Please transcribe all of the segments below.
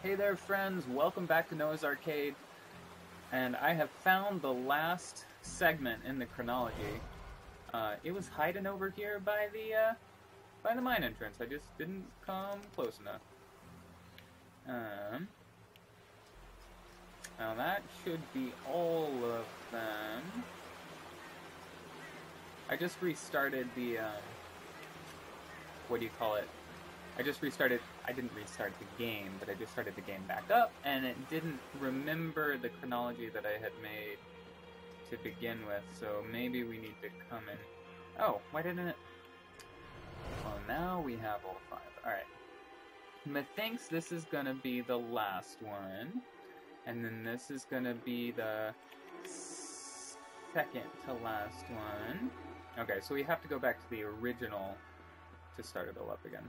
Hey there, friends. Welcome back to Noah's Arcade. And I have found the last segment in the chronology. Uh, it was hiding over here by the uh, by the mine entrance. I just didn't come close enough. Um, now that should be all of them. I just restarted the um, what do you call it? I just restarted. I didn't restart the game, but I just started the game back up, and it didn't remember the chronology that I had made to begin with. So maybe we need to come in. Oh, why didn't it? Well, now we have all five. All right. Methinks this is gonna be the last one, and then this is gonna be the second to last one. Okay, so we have to go back to the original to start it all up again.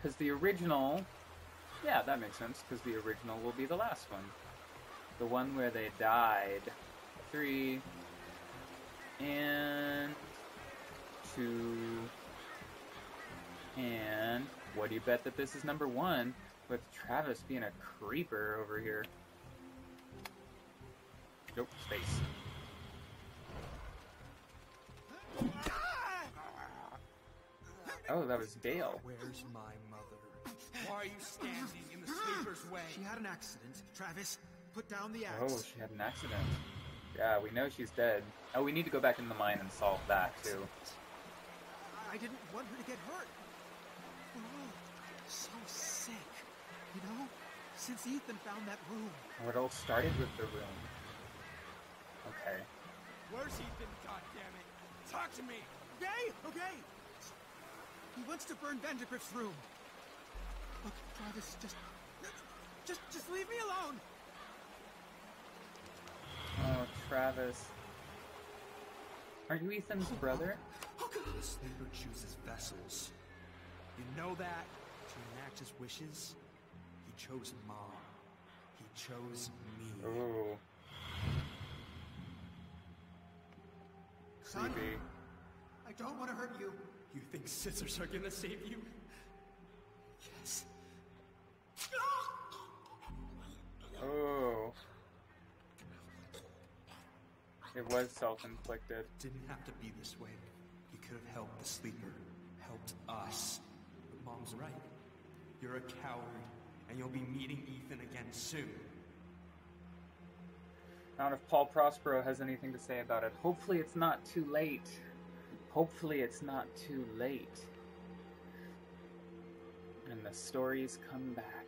Because the original, yeah, that makes sense, because the original will be the last one. The one where they died. Three, and two, and what do you bet that this is number one, with Travis being a creeper over here. Nope, space. Oh, that was Dale. Where's my? Why are you standing in the sleeper's way? She had an accident. Travis, put down the axe. Oh, she had an accident. Yeah, we know she's dead. Oh, we need to go back in the mine and solve that, too. I didn't want her to get hurt. We're all so sick, you know? Since Ethan found that room. Oh, it all started with the room. Okay. Where's Ethan, goddammit? Talk to me! Okay, okay. He wants to burn Vandergriff's room. Look, Travis, just, just, just leave me alone. Oh, Travis. Aren't you Ethan's brother? Oh, the sleeper chooses vessels. You know that? To enact his wishes? He chose Mom. He chose me. Ooh, Son, creepy. I don't want to hurt you. You think scissors are gonna save you? It was self-inflicted. Didn't have to be this way. You could have helped the sleeper, helped us. But Mom's right. You're a coward, and you'll be meeting Ethan again soon. I don't know if Paul Prospero has anything to say about it. Hopefully it's not too late. Hopefully it's not too late. And the stories come back.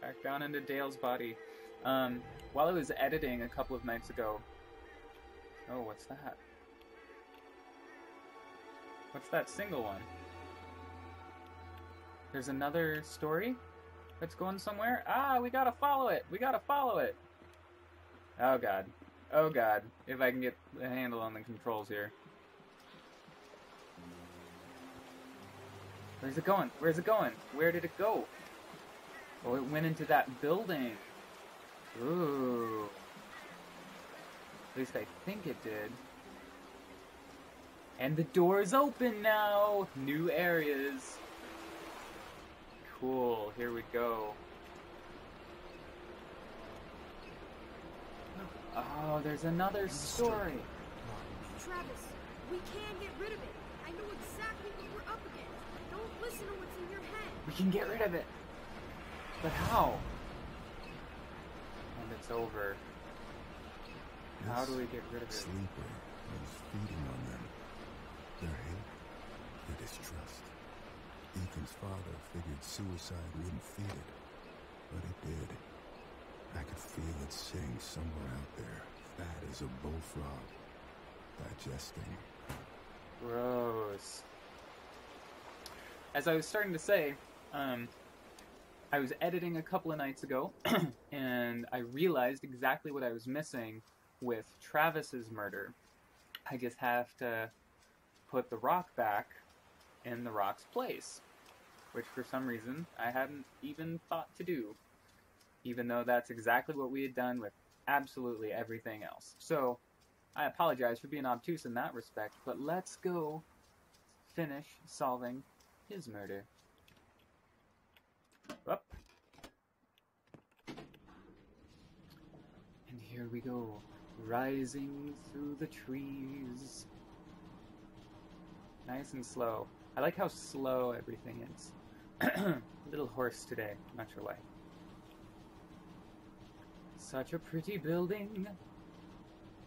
Back down into Dale's body. Um, while I was editing a couple of nights ago. Oh, what's that? What's that single one? There's another story that's going somewhere? Ah, we gotta follow it! We gotta follow it! Oh god. Oh god. If I can get a handle on the controls here. Where's it going? Where's it going? Where did it go? Oh, it went into that building. Ooh. At least I think it did. And the door is open now! New areas. Cool, here we go. Oh, there's another story. Travis, we can get rid of it. I know exactly what we're up against. Don't listen to what's in your head. We can get rid of it. But how? It's over. How do we get rid of it? Sleeper was feeding on them. Their hate, their distrust. Ethan's father figured suicide wouldn't feed it, but it did. I could feel it sitting somewhere out there, fat as a bullfrog, digesting. Gross. As I was starting to say, um, I was editing a couple of nights ago, and I realized exactly what I was missing with Travis's murder. I just have to put the rock back in the rock's place, which for some reason I hadn't even thought to do, even though that's exactly what we had done with absolutely everything else. So, I apologize for being obtuse in that respect, but let's go finish solving his murder. Up. And here we go, rising through the trees. Nice and slow. I like how slow everything is. Little horse today, I'm not sure why. Such a pretty building.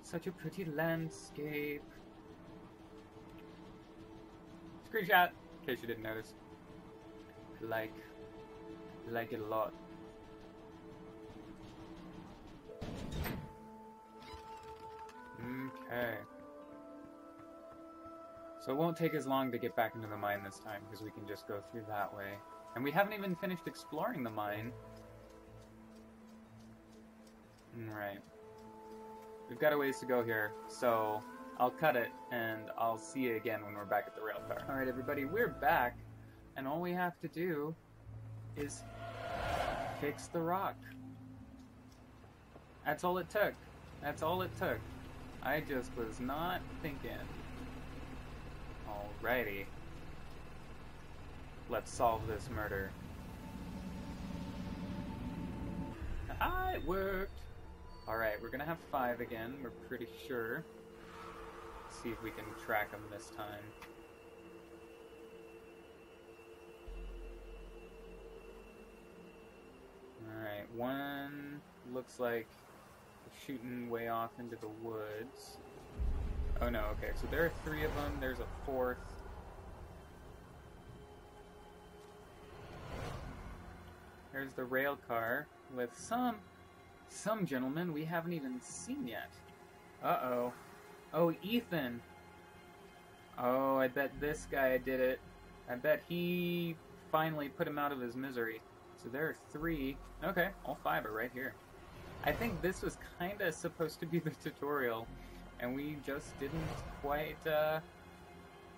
Such a pretty landscape. Screenshot, in case you didn't notice. Like, like it a lot. Okay. So it won't take as long to get back into the mine this time, because we can just go through that way. And we haven't even finished exploring the mine. Mm, right. We've got a ways to go here, so I'll cut it, and I'll see you again when we're back at the rail car. Alright everybody, we're back, and all we have to do is fix the rock. That's all it took. That's all it took. I just was not thinking. Alrighty. Let's solve this murder. Ah, it worked! Alright, we're gonna have five again, we're pretty sure. Let's see if we can track them this time. Alright, one looks like shooting way off into the woods. Oh no, okay, so there are three of them, there's a fourth. There's the rail car with some some gentlemen we haven't even seen yet. Uh-oh. Oh, Ethan. Oh, I bet this guy did it. I bet he finally put him out of his misery. So there are three. Okay, all five are right here. I think this was kind of supposed to be the tutorial, and we just didn't quite, uh,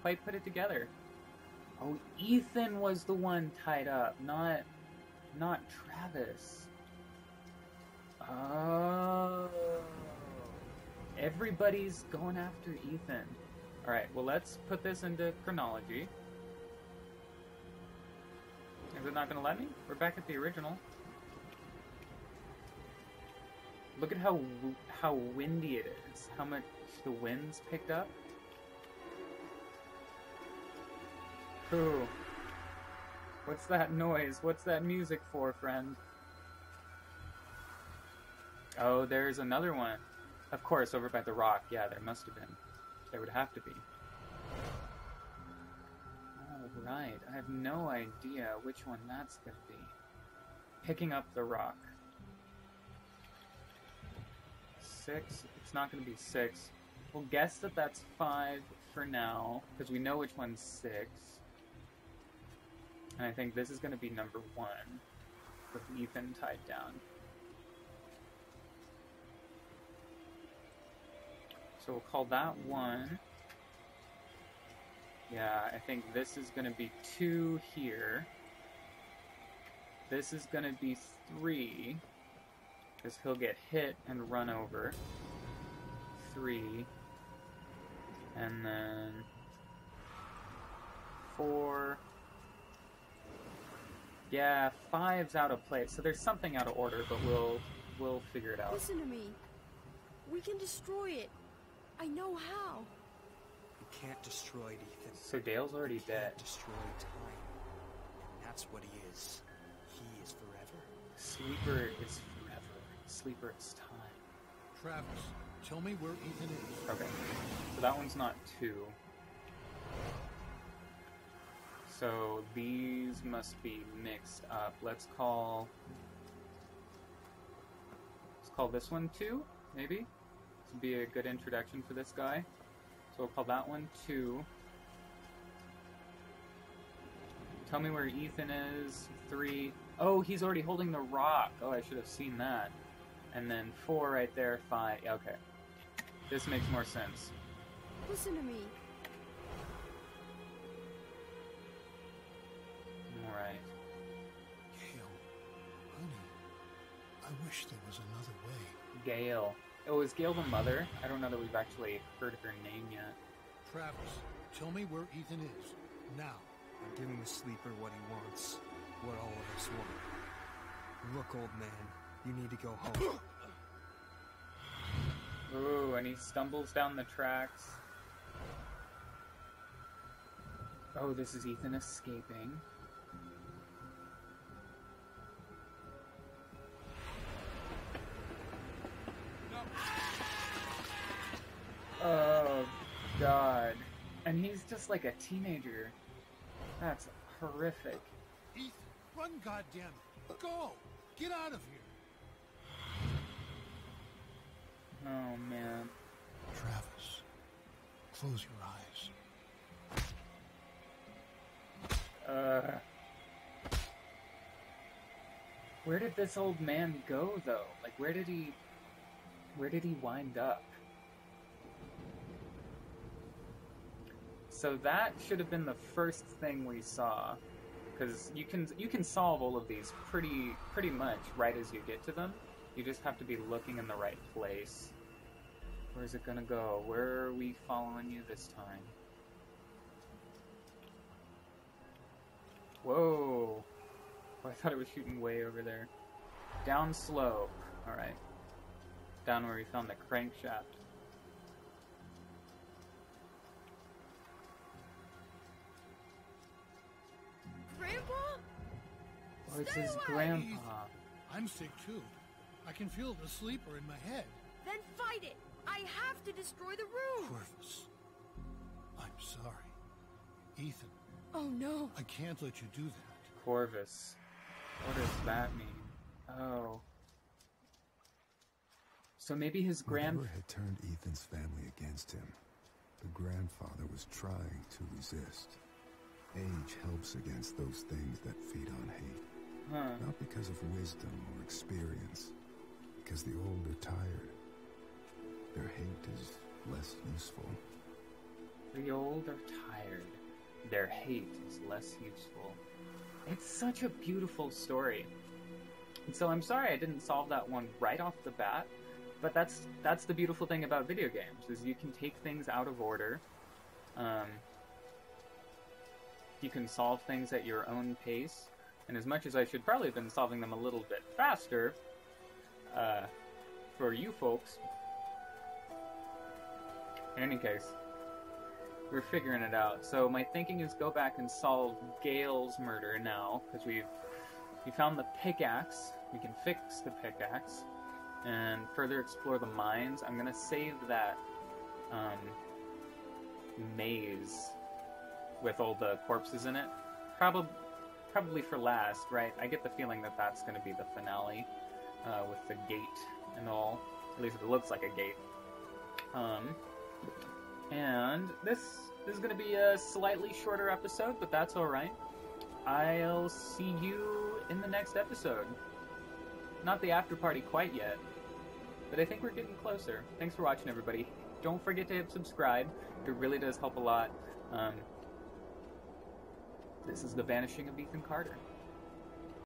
quite put it together. Oh, Ethan was the one tied up, not, not Travis. Oh. Everybody's going after Ethan. Alright, well, let's put this into chronology. Is it not going to let me? We're back at the original. Look at how how windy it is. How much the wind's picked up. Ooh. What's that noise? What's that music for, friend? Oh, there's another one. Of course, over by the rock. Yeah, there must have been. There would have to be. Alright, I have no idea which one that's gonna be. Picking up the rock. Six? It's not gonna be six. We'll guess that that's five for now, because we know which one's six. And I think this is gonna be number one, with Ethan tied down. So we'll call that one. Yeah, I think this is going to be two here. This is going to be three. Because he'll get hit and run over. Three. And then... Four. Yeah, five's out of place. So there's something out of order, but we'll we'll figure it out. Listen to me. We can destroy it. I know how. You can't destroy it, Ethan. So Dale's already You dead. can't destroy time. And that's what he is. He is forever. Sleeper is forever. Sleeper is time. Travis, tell me where Ethan is. Okay. So that one's not two. So these must be mixed up. Let's call. Let's call this one two, maybe. This would be a good introduction for this guy. So we'll call that one two. Tell me where Ethan is. Three. Oh, he's already holding the rock. Oh, I should have seen that. And then four right there. Five. Okay. This makes more sense. Listen to me. Alright. Gail, honey, I wish there was another way. Gail. Oh, is Gail the mother? I don't know that we've actually heard of her name yet. Travis, tell me where Ethan is. Now. I'm giving the sleeper what he wants. What all of us want. Look, old man, you need to go home. Ooh, and he stumbles down the tracks. Oh, this is Ethan escaping. Oh, God. And he's just like a teenager. That's horrific. Ethan, run, goddamn it! Go! Get out of here! Oh, man. Travis, close your eyes. Uh. Where did this old man go, though? Like, where did he. Where did he wind up? So that should have been the first thing we saw, because you can you can solve all of these pretty pretty much right as you get to them. You just have to be looking in the right place. Where's it gonna go? Where are we following you this time? Whoa! Oh, I thought it was shooting way over there. Down slope. Alright. Down where we found the crankshaft. Oh, it's his away! grandpa. I'm sick too. I can feel the sleeper in my head. Then fight it! I have to destroy the room! Corvus, I'm sorry. Ethan, Oh no! I can't let you do that. Corvus. What does that mean? Oh. So maybe his grand. Whatever had turned Ethan's family against him, the grandfather was trying to resist. Age helps against those things that feed on hate. Huh. Not because of wisdom or experience, because the old are tired. Their hate is less useful. The old are tired. Their hate is less useful. It's such a beautiful story. And so I'm sorry I didn't solve that one right off the bat, but that's that's the beautiful thing about video games is you can take things out of order. Um, you can solve things at your own pace, and as much as I should probably have been solving them a little bit faster, uh, for you folks. In any case, we're figuring it out. So my thinking is go back and solve Gale's murder now because we've we found the pickaxe. We can fix the pickaxe and further explore the mines. I'm gonna save that um, maze with all the corpses in it. Probably probably for last, right? I get the feeling that that's gonna be the finale uh, with the gate and all. At least it looks like a gate. Um, and this, is going to be a slightly shorter episode, but that's alright. I'll see you in the next episode. Not the after party quite yet, but I think we're getting closer. Thanks for watching, everybody. Don't forget to hit subscribe, it really does help a lot. Um, this is The Vanishing of Ethan Carter.